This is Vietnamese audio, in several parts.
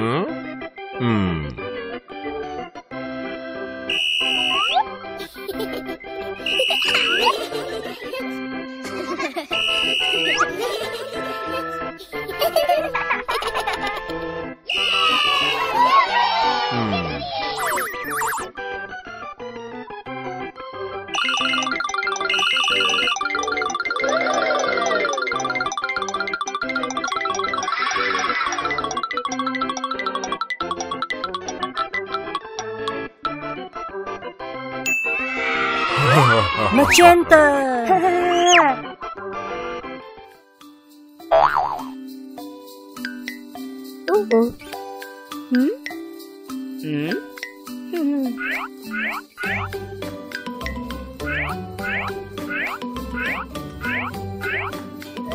んうん。Ha ha ha ha! Magenta! Ooh, oh. Hmm? Hmm? Hmm.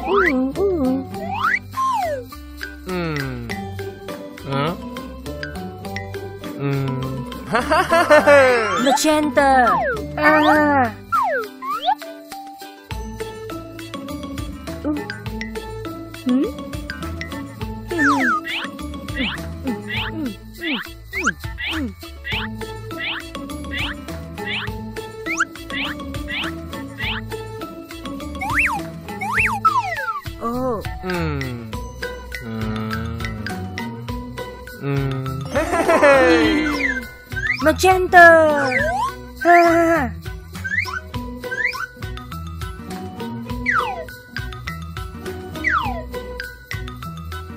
Ooh, ooh. Hmm. Huh? Hmm. Magenta! Ah. Oh, Hmm. Hmm. Magenta! Ah.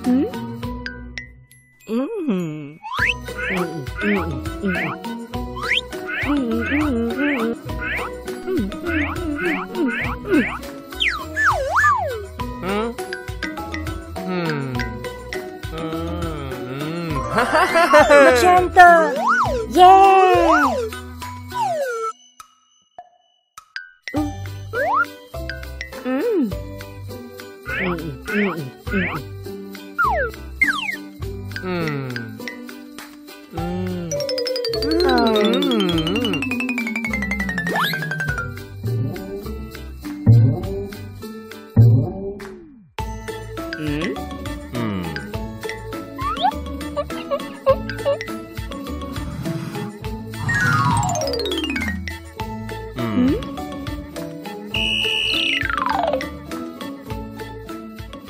Hmm? Mm. Hmm. 真的，耶！嗯嗯嗯嗯嗯嗯嗯。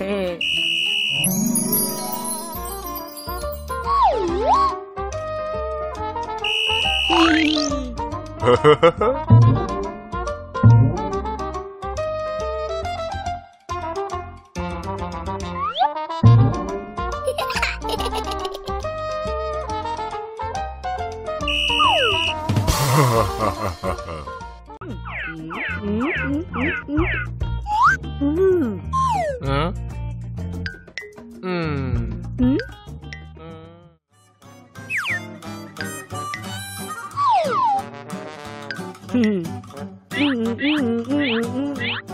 て。Ha ha ha! 嗯嗯嗯嗯嗯。嗯嗯嗯嗯嗯嗯嗯。嗯